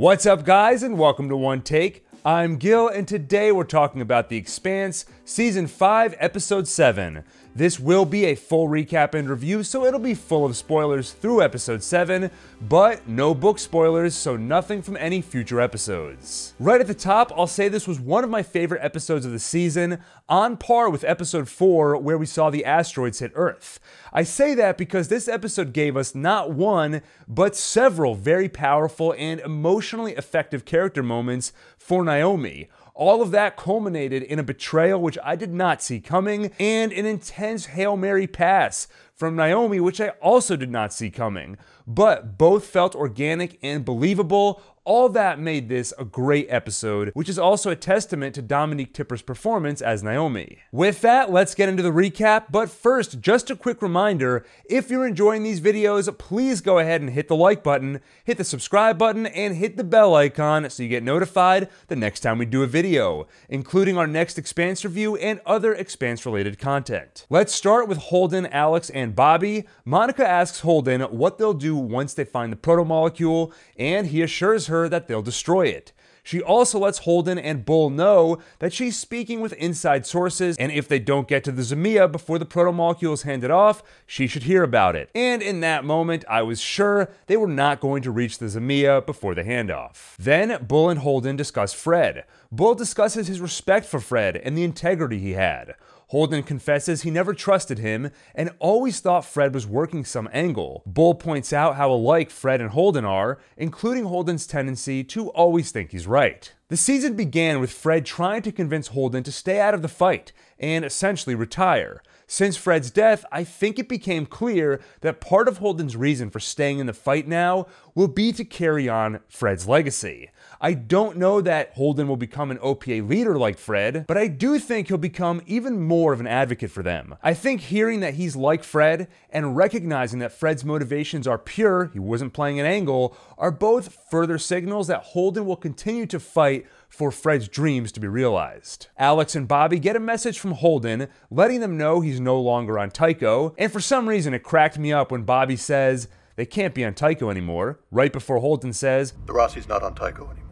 What's up, guys, and welcome to One Take. I'm Gil, and today we're talking about The Expanse, Season 5, Episode 7. This will be a full recap and review, so it'll be full of spoilers through episode 7, but no book spoilers, so nothing from any future episodes. Right at the top, I'll say this was one of my favorite episodes of the season, on par with episode 4, where we saw the asteroids hit Earth. I say that because this episode gave us not one, but several very powerful and emotionally effective character moments for Naomi all of that culminated in a betrayal which I did not see coming and an intense Hail Mary pass from Naomi, which I also did not see coming. But both felt organic and believable, all that made this a great episode, which is also a testament to Dominique Tipper's performance as Naomi. With that, let's get into the recap, but first, just a quick reminder, if you're enjoying these videos, please go ahead and hit the like button, hit the subscribe button, and hit the bell icon so you get notified the next time we do a video, including our next Expanse review and other Expanse-related content. Let's start with Holden, Alex, and Bobbie. Monica asks Holden what they'll do once they find the proto-molecule, and he assures her that they'll destroy it. She also lets Holden and Bull know that she's speaking with inside sources, and if they don't get to the Zmeya before the protomolecule is handed off, she should hear about it. And in that moment, I was sure they were not going to reach the Zmeya before the handoff. Then Bull and Holden discuss Fred. Bull discusses his respect for Fred and the integrity he had. Holden confesses he never trusted him and always thought Fred was working some angle. Bull points out how alike Fred and Holden are, including Holden's tendency to always think he's right. The season began with Fred trying to convince Holden to stay out of the fight and essentially retire. Since Fred's death, I think it became clear that part of Holden's reason for staying in the fight now will be to carry on Fred's legacy. I don't know that Holden will become an OPA leader like Fred, but I do think he'll become even more of an advocate for them. I think hearing that he's like Fred and recognizing that Fred's motivations are pure, he wasn't playing an angle, are both further signals that Holden will continue to fight for Fred's dreams to be realized. Alex and Bobbie get a message from Holden letting them know he's no longer on Tycho, and for some reason it cracked me up when Bobbie says, they can't be on Tycho anymore, right before Holden says, The Roci's not on Tycho anymore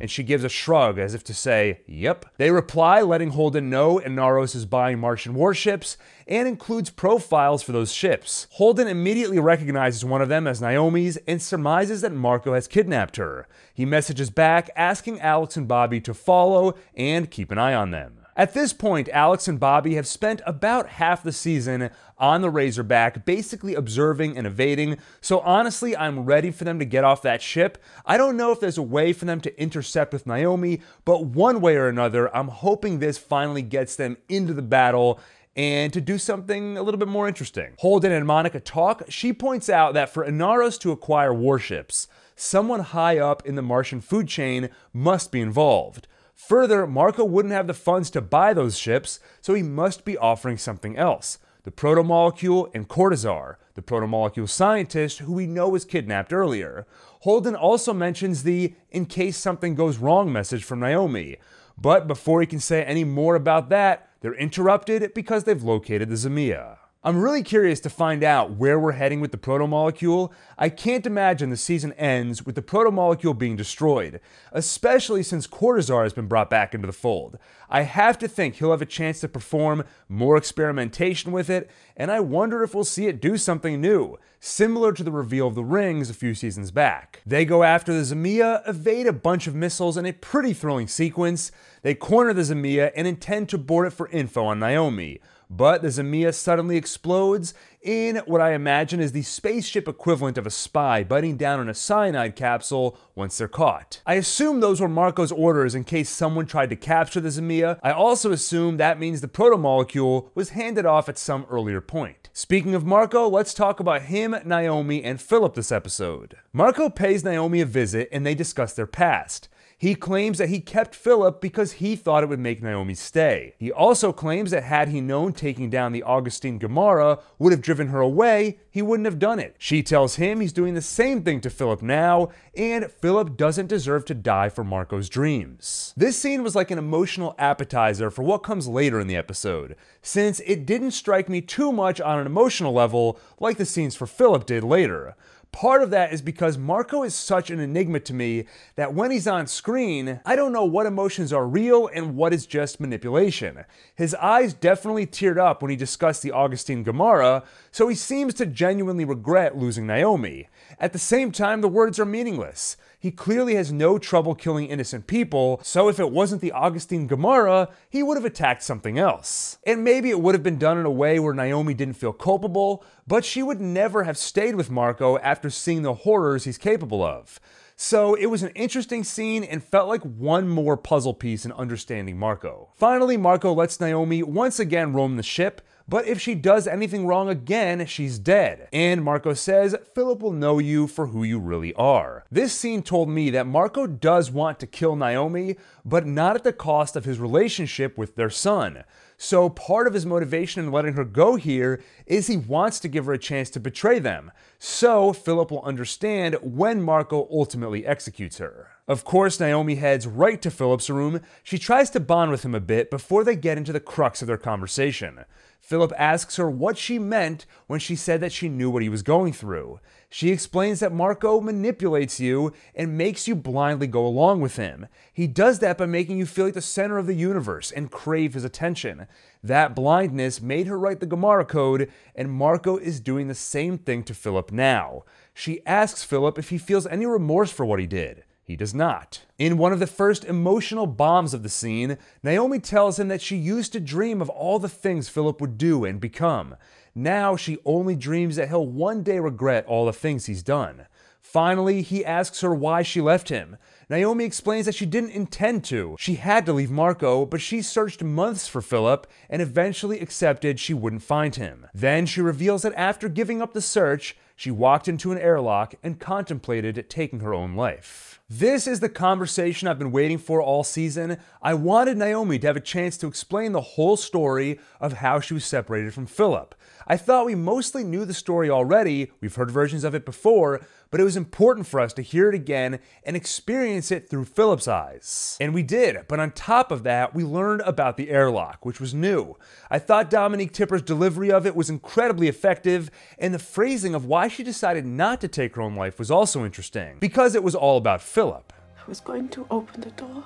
and she gives a shrug as if to say, Yep. They reply, letting Holden know Inaros is buying Martian warships and includes profiles for those ships. Holden immediately recognizes one of them as Naomi's and surmises that Marco has kidnapped her. He messages back asking Alex and Bobbie to follow and keep an eye on them. At this point, Alex and Bobbie have spent about half the season on the Razorback, basically observing and evading. So honestly, I'm ready for them to get off that ship. I don't know if there's a way for them to intercept with Naomi, but one way or another, I'm hoping this finally gets them into the battle and to do something a little bit more interesting. Holden and Monica talk. She points out that for Inaros to acquire warships, someone high up in the Martian food chain must be involved. Further, Marco wouldn't have the funds to buy those ships, so he must be offering something else the protomolecule and Cortazar, the protomolecule scientist who we know was kidnapped earlier. Holden also mentions the in case something goes wrong message from Naomi. But before he can say any more about that, they're interrupted because they've located the Zmeya. I'm really curious to find out where we're heading with the protomolecule. I can't imagine the season ends with the protomolecule being destroyed, especially since Cortazar has been brought back into the fold. I have to think he'll have a chance to perform more experimentation with it, and I wonder if we'll see it do something new, similar to the reveal of the rings a few seasons back. They go after the Zmeya, evade a bunch of missiles in a pretty thrilling sequence. They corner the Zmeya and intend to board it for info on Naomi. But the Zmeya suddenly explodes in what I imagine is the spaceship equivalent of a spy biting down on a cyanide capsule once they're caught. I assume those were Marco's orders in case someone tried to capture the Zmeya. I also assume that means the protomolecule was handed off at some earlier point. Speaking of Marco, let's talk about him, Naomi, and Filip this episode. Marco pays Naomi a visit and they discuss their past. He claims that he kept Filip because he thought it would make Naomi stay. He also claims that had he known taking down the Augustine Gamarra would have driven her away, he wouldn't have done it. She tells him he's doing the same thing to Filip now, and Filip doesn't deserve to die for Marco's dreams. This scene was like an emotional appetizer for what comes later in the episode, since it didn't strike me too much on an emotional level like the scenes for Filip did later. Part of that is because Marco is such an enigma to me that when he's on screen, I don't know what emotions are real and what is just manipulation. His eyes definitely teared up when he discussed the Augustine Gamarra, so he seems to genuinely regret losing Naomi. At the same time, the words are meaningless. He clearly has no trouble killing innocent people, so if it wasn't the Augustine Gamarra, he would have attacked something else. And maybe it would have been done in a way where Naomi didn't feel culpable, but she would never have stayed with Marco after seeing the horrors he's capable of. So it was an interesting scene and felt like one more puzzle piece in understanding Marco. Finally, Marco lets Naomi once again roam the ship, but if she does anything wrong again, she's dead. And Marco says, Filip will know you for who you really are. This scene told me that Marco does want to kill Naomi, but not at the cost of his relationship with their son. So part of his motivation in letting her go here is he wants to give her a chance to betray them. So Filip will understand when Marco ultimately executes her. Of course, Naomi heads right to Filip's room. She tries to bond with him a bit before they get into the crux of their conversation. Filip asks her what she meant when she said that she knew what he was going through. She explains that Marco manipulates you and makes you blindly go along with him. He does that by making you feel like the center of the universe and crave his attention. That blindness made her write the Gamarra code, and Marco is doing the same thing to Filip now. She asks Filip if he feels any remorse for what he did. He does not. In one of the first emotional bombs of the scene, Naomi tells him that she used to dream of all the things Filip would do and become. Now she only dreams that he'll one day regret all the things he's done. Finally, he asks her why she left him. Naomi explains that she didn't intend to. She had to leave Marco, but she searched months for Filip and eventually accepted she wouldn't find him. Then she reveals that after giving up the search, she walked into an airlock and contemplated taking her own life. This is the conversation I've been waiting for all season. I wanted Naomi to have a chance to explain the whole story of how she was separated from Filip. I thought we mostly knew the story already, we've heard versions of it before, but it was important for us to hear it again and experience it through Filip's eyes. And we did, but on top of that, we learned about the airlock, which was new. I thought Dominique Tipper's delivery of it was incredibly effective, and the phrasing of why she decided not to take her own life was also interesting, because it was all about Filip. I was going to open the door.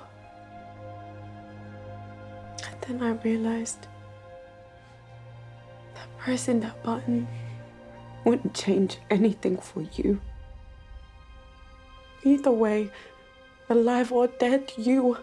And then I realized Pressing that button wouldn't change anything for you. Either way, alive or dead, you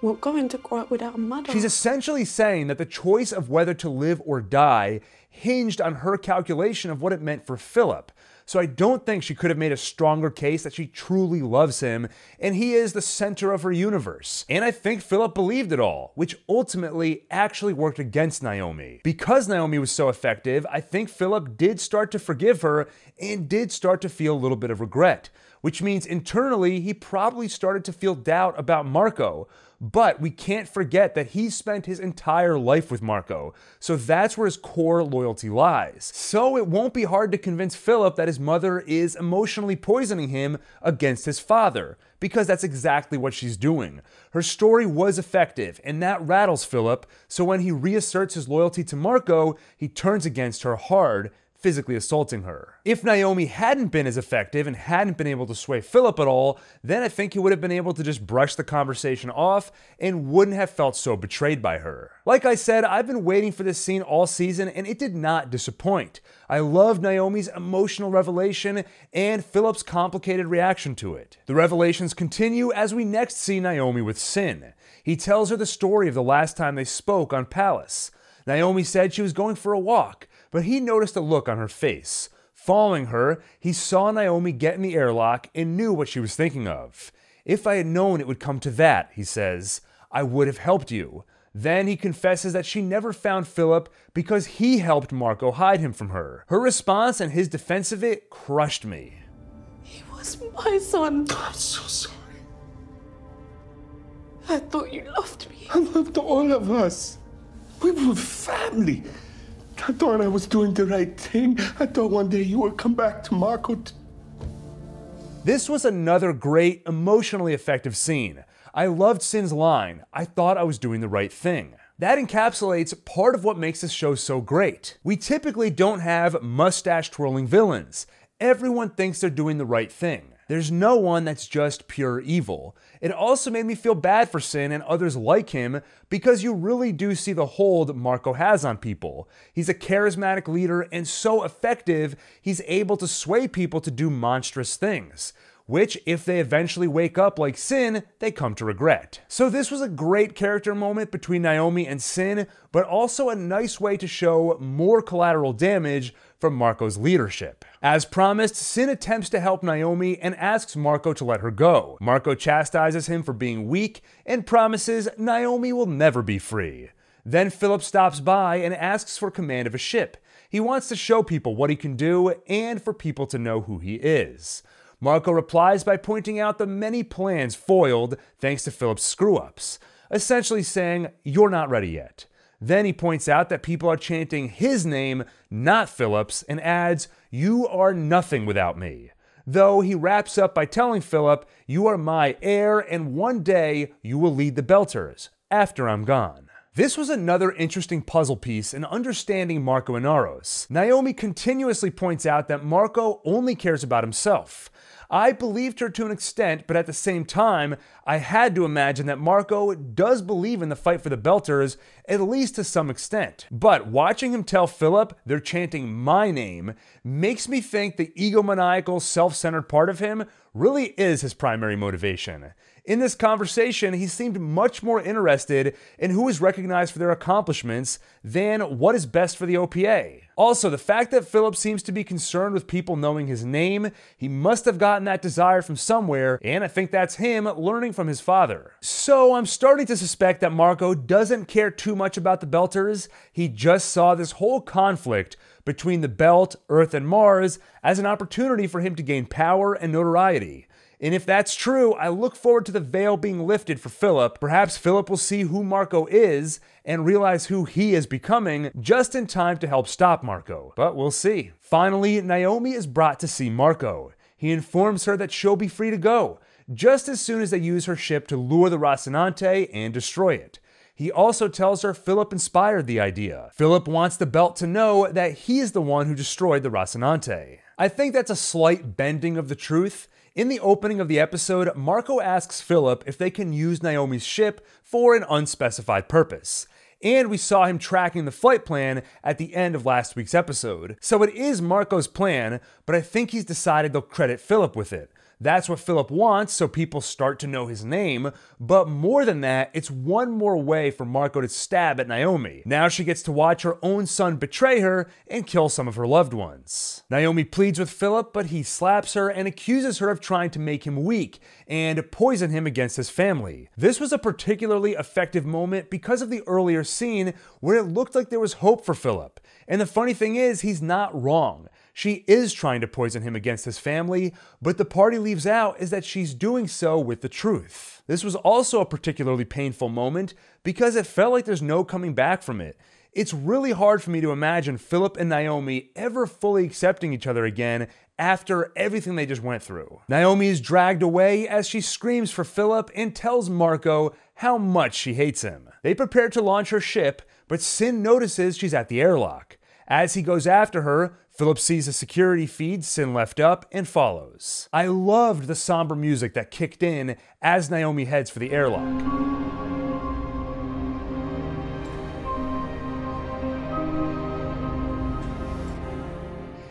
were going to grow up without a mother. She's essentially saying that the choice of whether to live or die hinged on her calculation of what it meant for Filip. So I don't think she could have made a stronger case that she truly loves him and he is the center of her universe. And I think Filip believed it all, which ultimately actually worked against Naomi. Because Naomi was so effective, I think Filip did start to forgive her and did start to feel a little bit of regret, which means internally he probably started to feel doubt about Marco but we can't forget that he spent his entire life with Marco, so that's where his core loyalty lies. So it won't be hard to convince Filip that his mother is emotionally poisoning him against his father, because that's exactly what she's doing. Her story was effective, and that rattles Filip, so when he reasserts his loyalty to Marco, he turns against her hard physically assaulting her. If Naomi hadn't been as effective and hadn't been able to sway Filip at all, then I think he would have been able to just brush the conversation off and wouldn't have felt so betrayed by her. Like I said, I've been waiting for this scene all season and it did not disappoint. I loved Naomi's emotional revelation and Filip's complicated reaction to it. The revelations continue as we next see Naomi with Cyn. He tells her the story of the last time they spoke on Pallas. Naomi said she was going for a walk, but he noticed a look on her face. Following her, he saw Naomi get in the airlock and knew what she was thinking of. If I had known it would come to that, he says, I would have helped you. Then he confesses that she never found Philip because he helped Marco hide him from her. Her response and his defense of it crushed me. He was my son. I'm so sorry. I thought you loved me. I loved all of us. We were family. I thought I was doing the right thing. I thought one day you would come back to Marco. This was another great, emotionally effective scene. I loved Cyn's line, I thought I was doing the right thing. That encapsulates part of what makes this show so great. We typically don't have mustache twirling villains. Everyone thinks they're doing the right thing. There's no one that's just pure evil. It also made me feel bad for Cyn and others like him because you really do see the hold Marco has on people. He's a charismatic leader and so effective, he's able to sway people to do monstrous things which, if they eventually wake up like Cyn, they come to regret. So, this was a great character moment between Naomi and Cyn, but also a nice way to show more collateral damage from Marco's leadership. As promised, Cyn attempts to help Naomi and asks Marco to let her go. Marco chastises him for being weak and promises Naomi will never be free. Then Filip stops by and asks for command of a ship. He wants to show people what he can do and for people to know who he is. Marco replies by pointing out the many plans foiled thanks to Filip's screw ups, essentially saying, You're not ready yet. Then he points out that people are chanting his name, not Filip's, and adds, You are nothing without me. Though he wraps up by telling Filip, You are my heir, and one day you will lead the Belters, after I'm gone. This was another interesting puzzle piece in understanding Marco Inaros. Naomi continuously points out that Marco only cares about himself. I believed her to an extent, but at the same time, I had to imagine that Marco does believe in the fight for the Belters, at least to some extent. But watching him tell Filip they're chanting my name makes me think the egomaniacal, self centered part of him really is his primary motivation. In this conversation, he seemed much more interested in who is recognized for their accomplishments than what is best for the OPA. Also, the fact that Filip seems to be concerned with people knowing his name, he must have gotten that desire from somewhere, and I think that's him learning from his father. So I'm starting to suspect that Marco doesn't care too much about the Belters, he just saw this whole conflict between the Belt, Earth, and Mars as an opportunity for him to gain power and notoriety. And if that's true, I look forward to the veil being lifted for Filip. Perhaps Filip will see who Marco is and realize who he is becoming just in time to help stop Marco. But we'll see. Finally, Naomi is brought to see Marco. He informs her that she'll be free to go, just as soon as they use her ship to lure the Rocinante and destroy it. He also tells her Filip inspired the idea. Filip wants the belt to know that he is the one who destroyed the Rocinante. I think that's a slight bending of the truth. In the opening of the episode, Marco asks Filip if they can use Naomi's ship for an unspecified purpose. And we saw him tracking the flight plan at the end of last week's episode. So it is Marco's plan, but I think he's decided they'll credit Filip with it. That's what Filip wants, so people start to know his name. But more than that, it's one more way for Marco to stab at Naomi. Now she gets to watch her own son betray her and kill some of her loved ones. Naomi pleads with Filip, but he slaps her and accuses her of trying to make him weak and poison him against his family. This was a particularly effective moment because of the earlier scene where it looked like there was hope for Filip. And the funny thing is, he's not wrong. She is trying to poison him against his family, but the part he leaves out is that she's doing so with the truth. This was also a particularly painful moment because it felt like there's no coming back from it. It's really hard for me to imagine Filip and Naomi ever fully accepting each other again after everything they just went through. Naomi is dragged away as she screams for Filip and tells Marco how much she hates him. They prepare to launch her ship, but Cyn notices she's at the airlock. As he goes after her, Filip sees a security feed Cyn left up and follows. I loved the somber music that kicked in as Naomi heads for the airlock.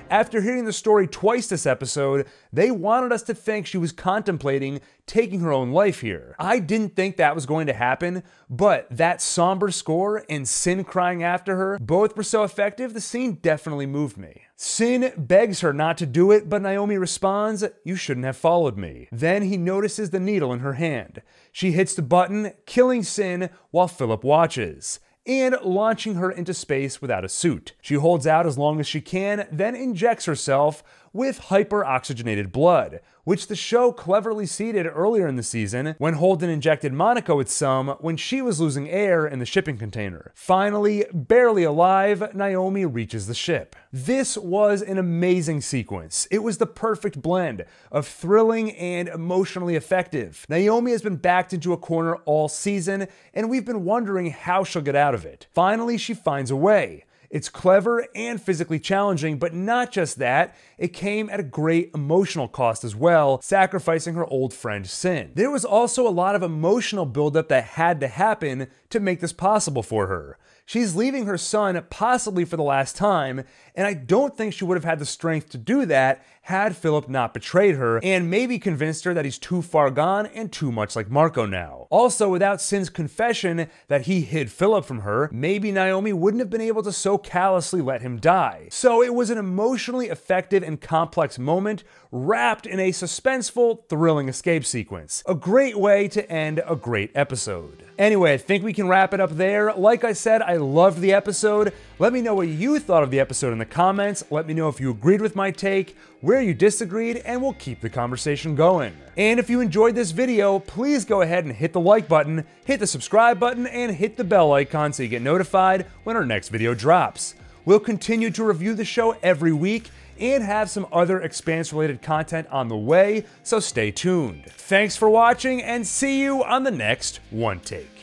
After hearing the story twice this episode, they wanted us to think she was contemplating taking her own life here. I didn't think that was going to happen, but that somber score and Cyn crying after her both were so effective, the scene definitely moved me. Cyn begs her not to do it, but Naomi responds, You shouldn't have followed me. Then he notices the needle in her hand. She hits the button, killing Cyn while Filip watches and launching her into space without a suit. She holds out as long as she can, then injects herself with hyper-oxygenated blood, which the show cleverly seeded earlier in the season when Holden injected Monica with some when she was losing air in the shipping container. Finally, barely alive, Naomi reaches the ship. This was an amazing sequence. It was the perfect blend of thrilling and emotionally effective. Naomi has been backed into a corner all season, and we've been wondering how she'll get out of it. Finally, she finds a way. It's clever and physically challenging, but not just that, it came at a great emotional cost as well, sacrificing her old friend Cyn. There was also a lot of emotional buildup that had to happen to make this possible for her. She's leaving her son possibly for the last time, and I don't think she would have had the strength to do that had Filip not betrayed her and maybe convinced her that he's too far gone and too much like Marco now. Also, without Cyn's confession that he hid Filip from her, maybe Naomi wouldn't have been able to so callously let him die. So it was an emotionally effective and complex moment wrapped in a suspenseful, thrilling escape sequence. A great way to end a great episode. Anyway, I think we can wrap it up there. Like I said, I loved the episode. Let me know what you thought of the episode in the comments. Let me know if you agreed with my take, where you disagreed, and we'll keep the conversation going. And if you enjoyed this video, please go ahead and hit the like button, hit the subscribe button, and hit the bell icon so you get notified when our next video drops. We'll continue to review the show every week and have some other Expanse related content on the way, so stay tuned. Thanks for watching and see you on the next One Take.